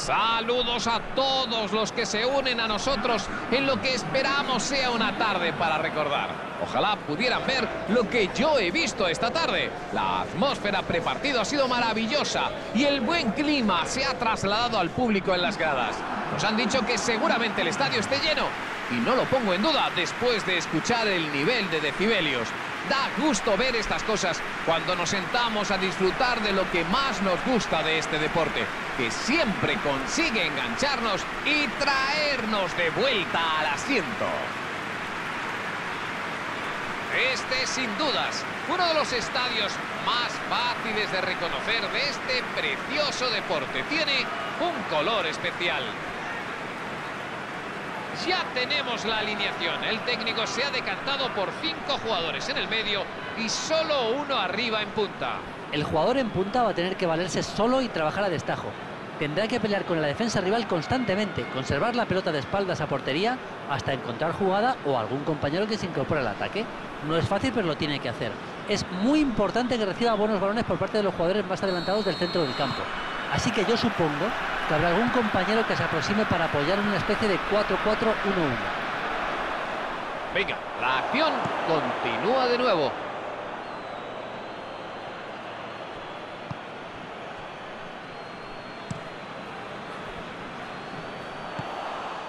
Saludos a todos los que se unen a nosotros en lo que esperamos sea una tarde para recordar. Ojalá pudieran ver lo que yo he visto esta tarde. La atmósfera prepartido ha sido maravillosa y el buen clima se ha trasladado al público en las gradas. Nos han dicho que seguramente el estadio esté lleno y no lo pongo en duda después de escuchar el nivel de decibelios. Da gusto ver estas cosas cuando nos sentamos a disfrutar de lo que más nos gusta de este deporte, que siempre consigue engancharnos y traernos de vuelta al asiento. Este sin dudas uno de los estadios más fáciles de reconocer de este precioso deporte. Tiene un color especial. Ya tenemos la alineación. El técnico se ha decantado por cinco jugadores en el medio y solo uno arriba en punta. El jugador en punta va a tener que valerse solo y trabajar a destajo. Tendrá que pelear con la defensa rival constantemente, conservar la pelota de espaldas a portería hasta encontrar jugada o algún compañero que se incorpore al ataque. No es fácil, pero lo tiene que hacer. Es muy importante que reciba buenos balones por parte de los jugadores más adelantados del centro del campo. Así que yo supongo que habrá algún compañero que se aproxime para apoyar en una especie de 4-4-1-1. Venga, la acción continúa de nuevo.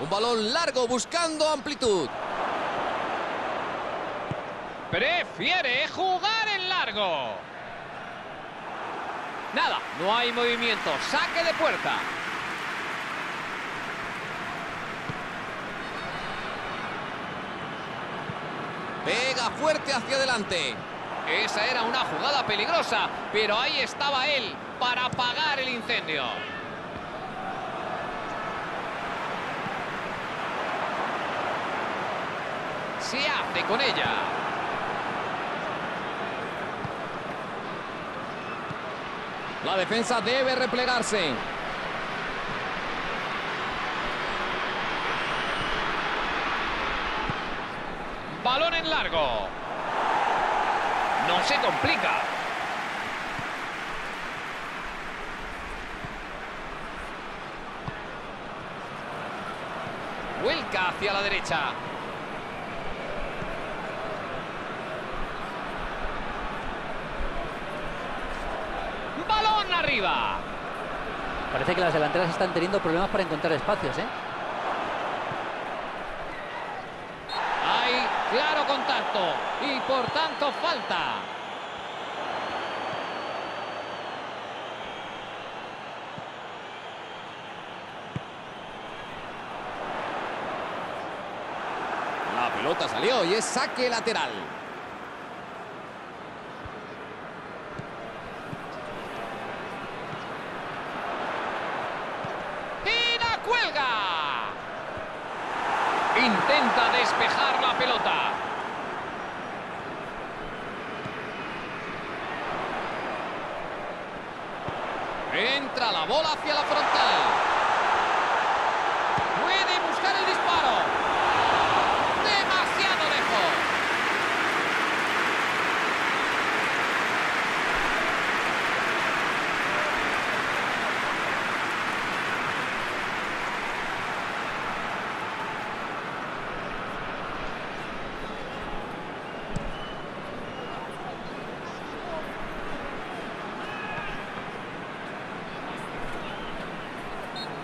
Un balón largo buscando amplitud. Prefiere jugar en largo. Nada, no hay movimiento. Saque de puerta. Pega fuerte hacia adelante. Esa era una jugada peligrosa, pero ahí estaba él para apagar el incendio. Se hace con ella. La defensa debe replegarse. Balón en No se complica. Vuelca hacia la derecha. Balón arriba. Parece que las delanteras están teniendo problemas para encontrar espacios, ¿eh? Hay claro y por tanto falta. La pelota salió y es saque lateral. ¡Y cuelga! Intenta despejar la pelota. La bola hacia la frontal. Puede buscar el disparo. Demasiado lejos.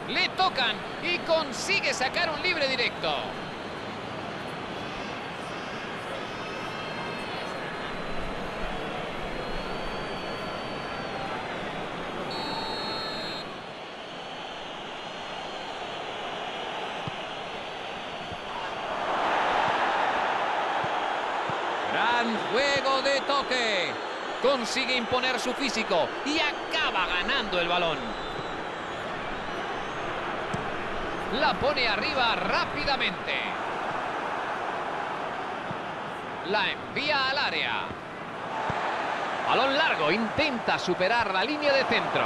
Le tocan y consigue sacar un libre directo. Gran juego de toque. Consigue imponer su físico y acaba ganando el balón. La pone arriba rápidamente. La envía al área. Balón largo, intenta superar la línea de centro.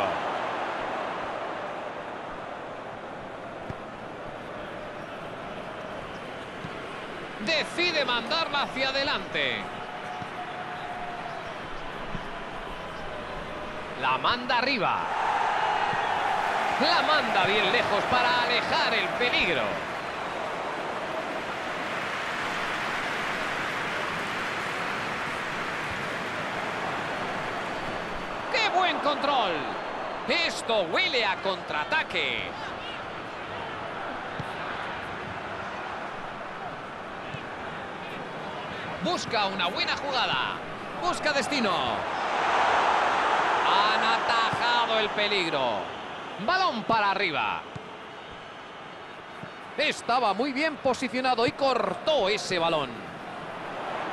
Decide mandarla hacia adelante. La manda arriba. La manda bien lejos para alejar el peligro. ¡Qué buen control! Esto huele a contraataque. Busca una buena jugada. Busca destino. Han atajado el peligro. Balón para arriba. Estaba muy bien posicionado y cortó ese balón.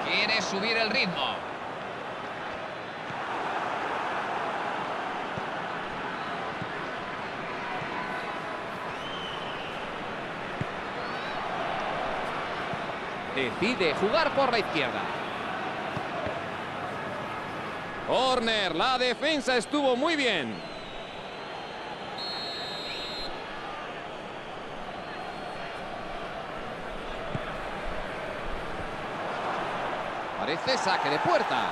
Quiere subir el ritmo. Decide jugar por la izquierda. Corner, la defensa estuvo muy bien. Parece saque de puerta.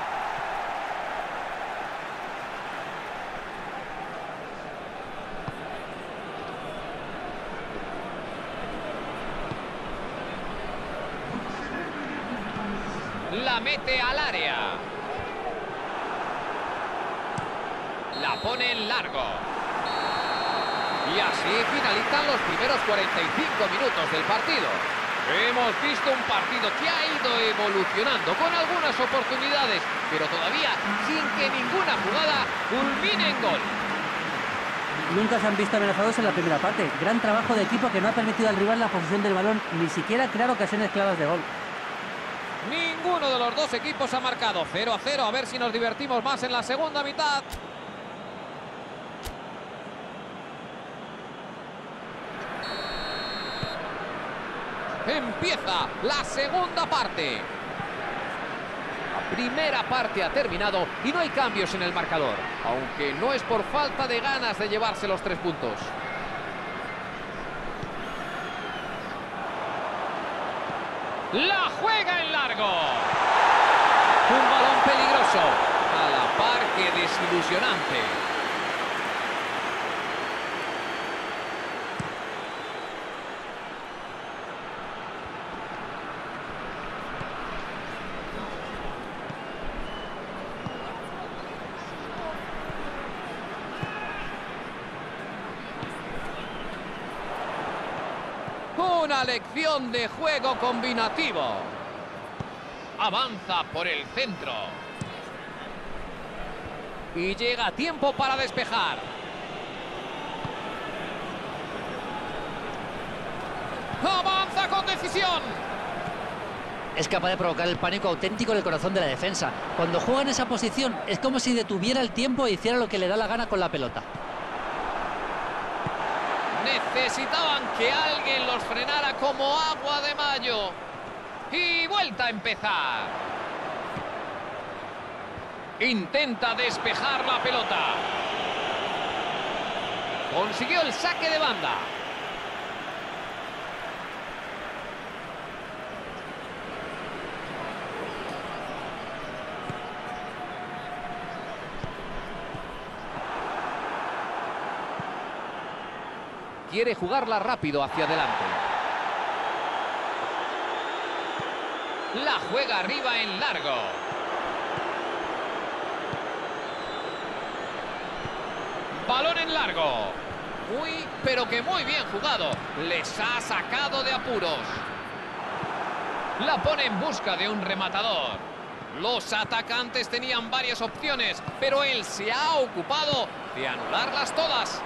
La mete al área. La pone en largo. Y así finalizan los primeros 45 minutos del partido. Hemos visto un partido que ha ido evolucionando con algunas oportunidades, pero todavía sin que ninguna jugada culmine en gol. Nunca se han visto amenazados en la primera parte. Gran trabajo de equipo que no ha permitido al rival la posición del balón, ni siquiera crear ocasiones claras de gol. Ninguno de los dos equipos ha marcado 0 a 0. A ver si nos divertimos más en la segunda mitad. Empieza la segunda parte. La primera parte ha terminado y no hay cambios en el marcador, aunque no es por falta de ganas de llevarse los tres puntos. La juega en largo. Un balón peligroso. A la par que desilusionante. Una lección de juego combinativo. Avanza por el centro. Y llega tiempo para despejar. Avanza con decisión. Es capaz de provocar el pánico auténtico en el corazón de la defensa. Cuando juega en esa posición es como si detuviera el tiempo e hiciera lo que le da la gana con la pelota. Necesitaban que alguien los frenara como agua de mayo. Y vuelta a empezar. Intenta despejar la pelota. Consiguió el saque de banda. Quiere jugarla rápido hacia adelante. La juega arriba en largo. Balón en largo. Muy, pero que muy bien jugado. Les ha sacado de apuros. La pone en busca de un rematador. Los atacantes tenían varias opciones, pero él se ha ocupado de anularlas todas.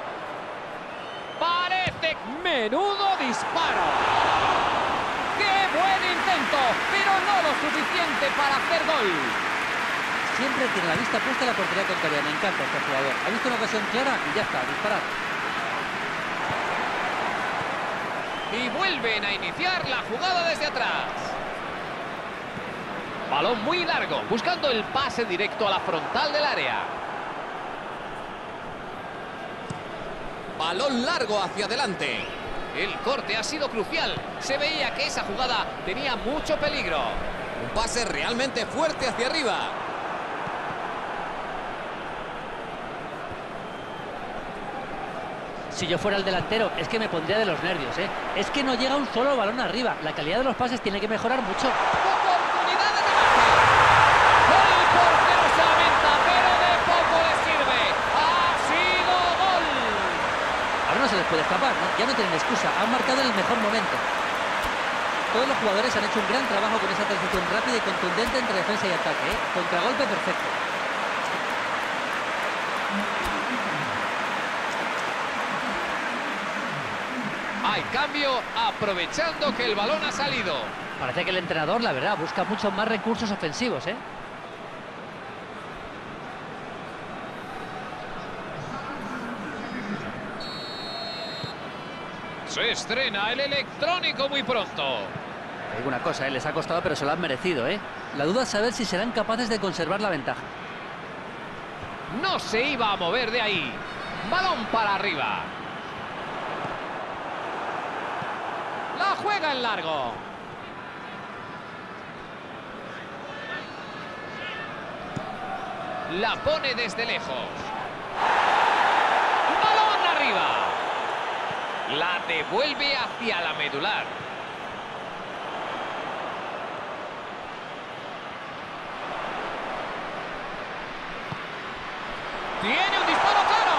Parece menudo disparo. ¡Qué buen intento! Pero no lo suficiente para hacer gol. Siempre tiene la vista puesta en la portería contraria. Me encanta este jugador. Ha visto una ocasión clara y ya está, disparar. Y vuelven a iniciar la jugada desde atrás. Balón muy largo, buscando el pase directo a la frontal del área. Balón largo hacia adelante. El corte ha sido crucial. Se veía que esa jugada tenía mucho peligro. Un pase realmente fuerte hacia arriba. Si yo fuera el delantero, es que me pondría de los nervios, ¿eh? Es que no llega un solo balón arriba. La calidad de los pases tiene que mejorar mucho. Oportunidad de remate. El portero se lamenta, pero de poco le sirve. Ha sido gol. Ahora no se les puede escapar, ¿no? Ya no tienen excusa. Han marcado en el mejor momento. Todos los jugadores han hecho un gran trabajo con esa transición rápida y contundente entre defensa y ataque, ¿eh? Contragolpe perfecto. Hay cambio aprovechando que el balón ha salido. Parece que el entrenador, la verdad, busca muchos más recursos ofensivos, ¿eh? Se estrena el electrónico muy pronto. Te digo una cosa, ¿eh? les ha costado, pero se lo han merecido, ¿eh? La duda es saber si serán capaces de conservar la ventaja. No se iba a mover de ahí. Balón para arriba. La juega en largo. La pone desde lejos. Balón arriba. La devuelve hacia la medular. Tiene un disparo claro.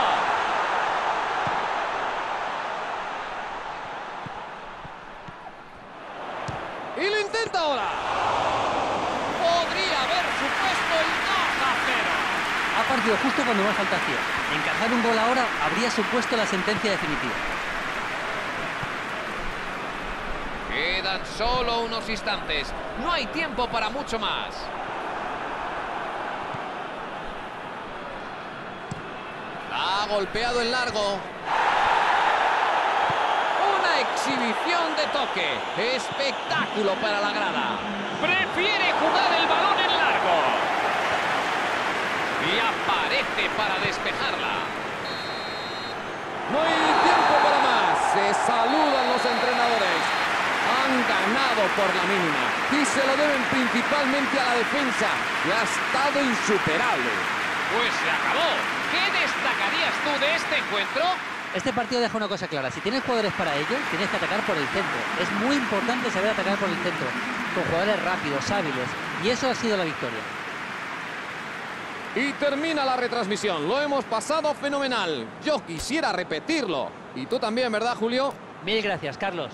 Y lo intenta ahora. Podría haber supuesto el 2 a 0. Ha partido justo cuando más falta hacía. Encajar un gol ahora habría supuesto la sentencia definitiva. Quedan solo unos instantes. No hay tiempo para mucho más. Ha golpeado en largo. Una exhibición de toque. Espectáculo para la grada. Prefiere jugar el balón en largo. Y aparece para despejarla. No hay tiempo para más. Se saludan los entrenadores. Han ganado por la mínima. Y se lo deben principalmente a la defensa. Que ha estado insuperable. Pues se acabó. ¿Qué destacarías tú de este encuentro? Este partido deja una cosa clara. Si tienes jugadores para ello, tienes que atacar por el centro. Es muy importante saber atacar por el centro. Con jugadores rápidos, hábiles. Y eso ha sido la victoria. Y termina la retransmisión. Lo hemos pasado fenomenal. Yo quisiera repetirlo. Y tú también, ¿verdad, Julio? Mil gracias, Carlos.